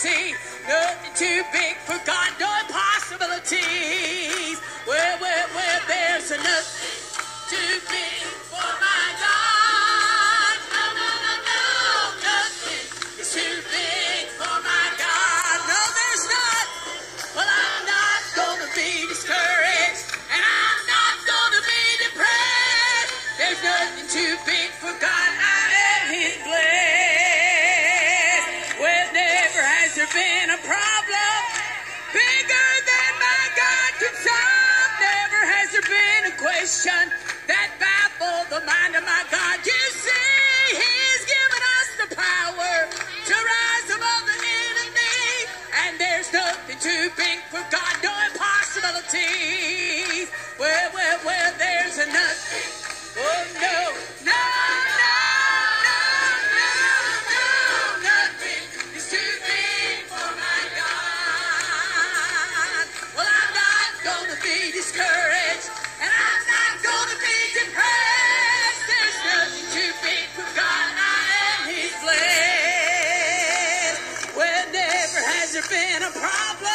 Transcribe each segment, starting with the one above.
see nothing too big that baffled the mind of my God. You see, He's given us the power to rise above the enemy, and there's nothing too big for God, no impossibilities. Well, well, well, there's nothing. Oh no, no, no. discouraged. has been a problem?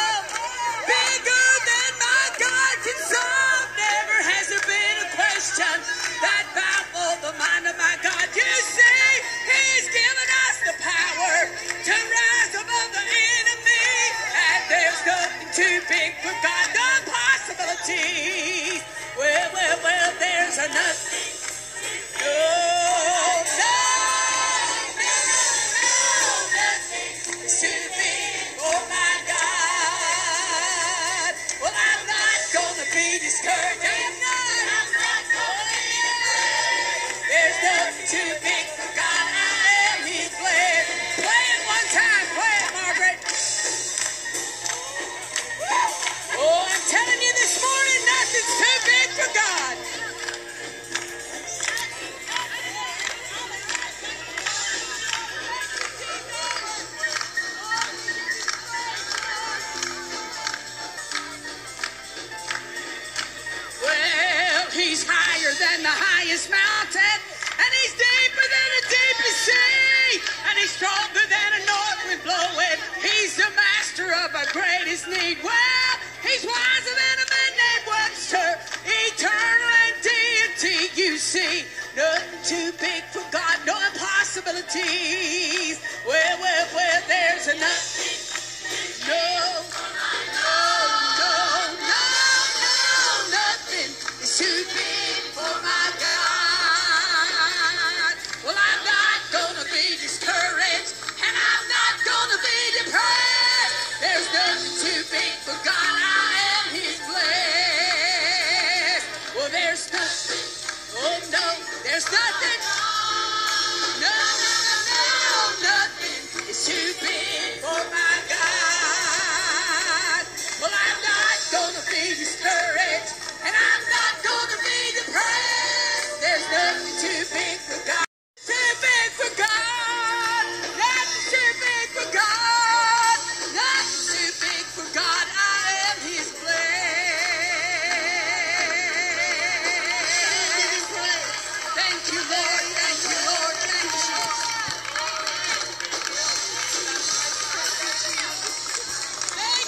this mountain, and he's deeper than the deepest sea, and he's stronger than a north wind blowing. He's the master of our greatest need. Well,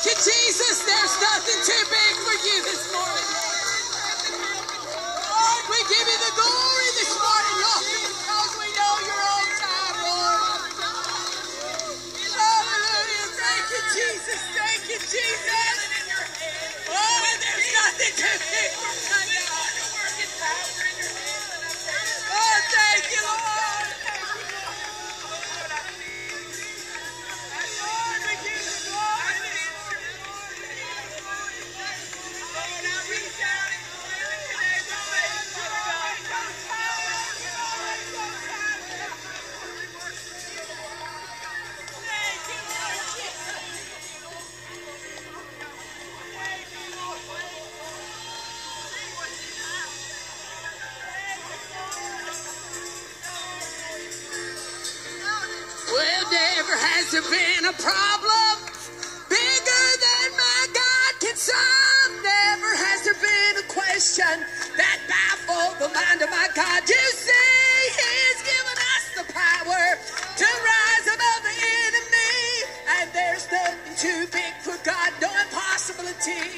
To Jesus. There's nothing too big for you this morning. We give you the glory. Has there been a problem bigger than my God can solve? Never has there been a question that baffled the mind of my God. You see, He's given us the power to rise above the enemy, and there's nothing too big for God, no impossibilities.